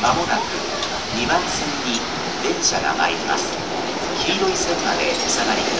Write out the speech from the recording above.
まもなく2番線に電車が参ります。黄色い線までお下がりください